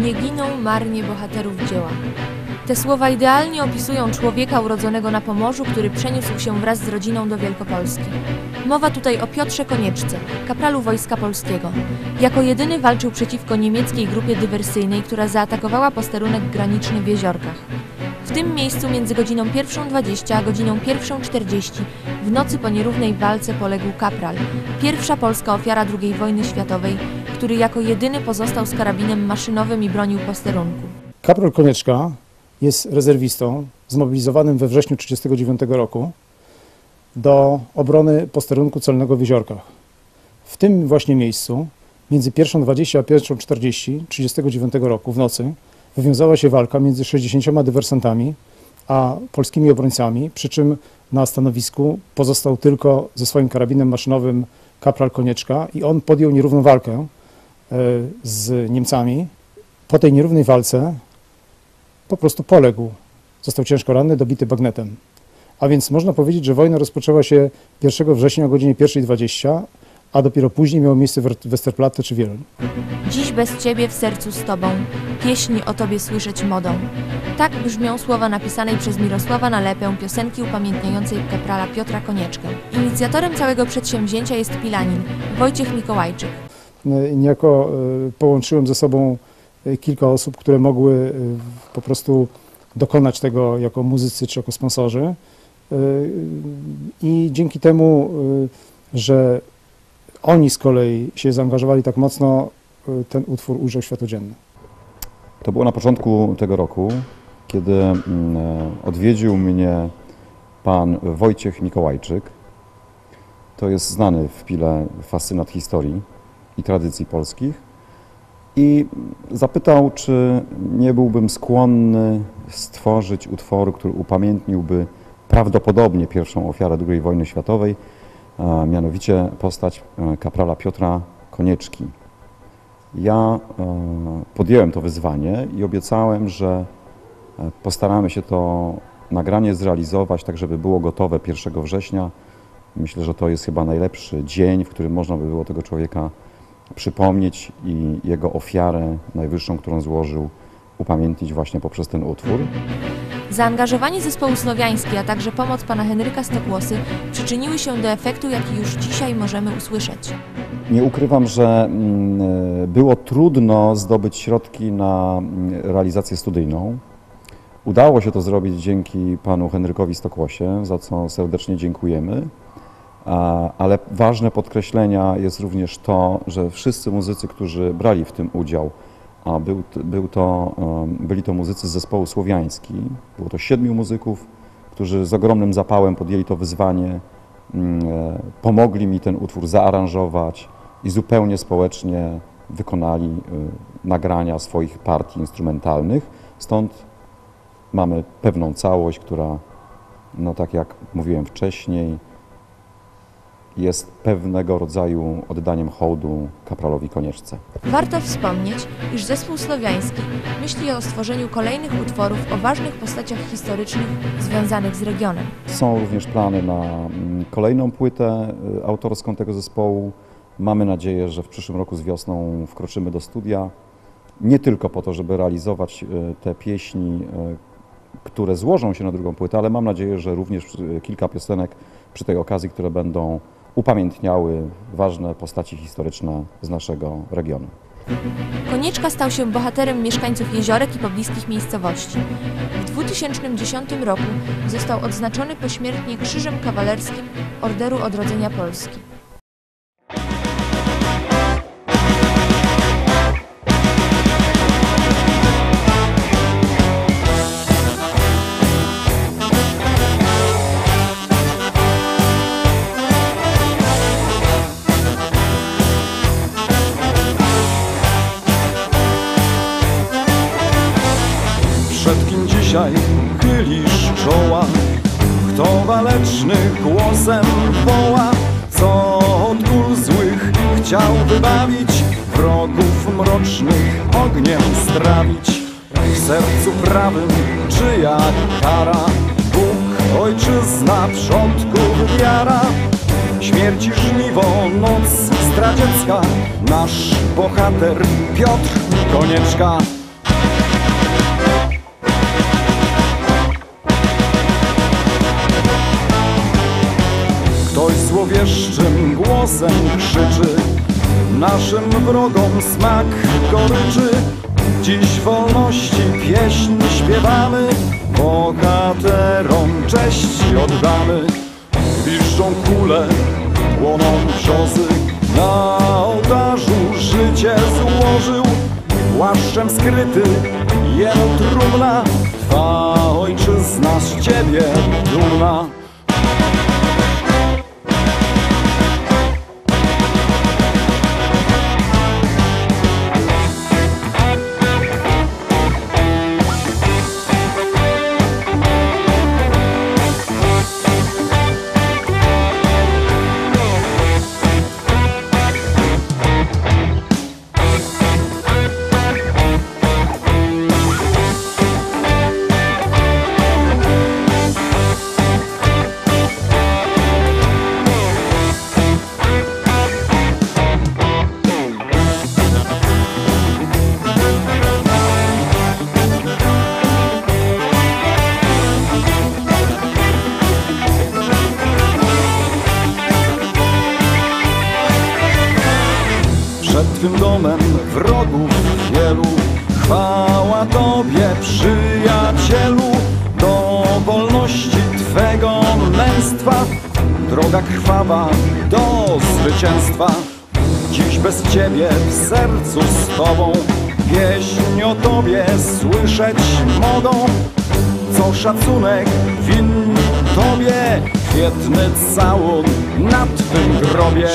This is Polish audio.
Nie giną marnie bohaterów dzieła. Te słowa idealnie opisują człowieka urodzonego na Pomorzu, który przeniósł się wraz z rodziną do Wielkopolski. Mowa tutaj o Piotrze Konieczce, kapralu Wojska Polskiego. Jako jedyny walczył przeciwko niemieckiej grupie dywersyjnej, która zaatakowała posterunek graniczny w Jeziorkach. W tym miejscu między godziną 1.20 a godziną 1.40 w nocy po nierównej walce poległ kapral, pierwsza polska ofiara II wojny światowej, który jako jedyny pozostał z karabinem maszynowym i bronił posterunku. Kapral Konieczka jest rezerwistą zmobilizowanym we wrześniu 1939 roku do obrony posterunku celnego w Jeziorkach. W tym właśnie miejscu, między 1.20 a 1.40 1939 roku w nocy, wywiązała się walka między 60 dywersantami a polskimi obrońcami, przy czym na stanowisku pozostał tylko ze swoim karabinem maszynowym kapral Konieczka i on podjął nierówną walkę z Niemcami. Po tej nierównej walce po prostu poległ. Został ciężko ranny, dobity bagnetem. A więc można powiedzieć, że wojna rozpoczęła się 1 września o godzinie 1.20, a dopiero później miało miejsce w Westerplatte czy Wieluń. Dziś bez Ciebie w sercu z Tobą, pieśni o Tobie słyszeć modą. Tak brzmią słowa napisanej przez Mirosława Nalepę piosenki upamiętniającej kaprala Piotra Konieczkę. Inicjatorem całego przedsięwzięcia jest Pilanin, Wojciech Mikołajczyk. Niejako e, połączyłem ze sobą e, kilka osób, które mogły e, po prostu dokonać tego jako muzycy czy jako sponsorzy. I dzięki temu, że oni z kolei się zaangażowali tak mocno, ten utwór ujrzał światło dzienne. To było na początku tego roku, kiedy mm, odwiedził mnie pan Wojciech Mikołajczyk. To jest znany w Pile fascynat historii i tradycji polskich. I zapytał, czy nie byłbym skłonny stworzyć utworu, który upamiętniłby prawdopodobnie pierwszą ofiarę II wojny światowej, mianowicie postać e, kaprala Piotra Konieczki. Ja e, podjąłem to wyzwanie i obiecałem, że e, postaramy się to nagranie zrealizować tak, żeby było gotowe 1 września. Myślę, że to jest chyba najlepszy dzień, w którym można by było tego człowieka przypomnieć i jego ofiarę najwyższą, którą złożył, upamiętnić właśnie poprzez ten utwór. Zaangażowanie zespołu słowiański, a także pomoc pana Henryka Stokłosy przyczyniły się do efektu, jaki już dzisiaj możemy usłyszeć. Nie ukrywam, że mm, było trudno zdobyć środki na mm, realizację studyjną. Udało się to zrobić dzięki panu Henrykowi Stokłosie, za co serdecznie dziękujemy. Ale ważne podkreślenia jest również to, że wszyscy muzycy, którzy brali w tym udział, a był, był to, byli to muzycy z zespołu słowiański. Było to siedmiu muzyków, którzy z ogromnym zapałem podjęli to wyzwanie, mm, e, pomogli mi ten utwór zaaranżować i zupełnie społecznie wykonali e, nagrania swoich partii instrumentalnych. Stąd mamy pewną całość, która, no tak jak mówiłem wcześniej, jest pewnego rodzaju oddaniem hołdu kapralowi Konieczce. Warto wspomnieć, iż zespół słowiański myśli o stworzeniu kolejnych utworów o ważnych postaciach historycznych związanych z regionem. Są również plany na mm, kolejną płytę y, autorską tego zespołu. Mamy nadzieję, że w przyszłym roku z wiosną wkroczymy do studia. Nie tylko po to, żeby realizować y, te pieśni, y, które złożą się na drugą płytę, ale mam nadzieję, że również kilka piosenek przy tej okazji, które będą upamiętniały ważne postaci historyczne z naszego regionu. Konieczka stał się bohaterem mieszkańców jeziorek i pobliskich miejscowości. W 2010 roku został odznaczony pośmiertnie Krzyżem Kawalerskim Orderu Odrodzenia Polski. Dzisiaj chylisz czoła Kto waleczny głosem woła. Co od kul złych chciał wybawić Wrogów mrocznych ogniem strawić. W sercu prawym czyja kara? Bóg, ojczyzna, przodków wiara. Śmierci żniwo, noc zdradziecka Nasz bohater Piotr Konieczka złowieszczym głosem krzyczy. Naszym wrogom smak goryczy. Dziś wolności pieśń śpiewamy Bohaterom cześć oddamy. Gwiżdżą kule, płoną brzozy. Na ołtarzu życie złożył. Płaszczem skryty jemu trumna. Twa ojczyzna z ciebie dumna Przed Twym domem wrogów wielu. Chwała Tobie, przyjacielu Do wolności Twego męstwa. Droga krwawa do zwycięstwa. Dziś bez Ciebie w sercu z Tobą. Pieśń o Tobie słyszeć mogą. Co szacunek winni Tobie Kwietny całun na Twym grobie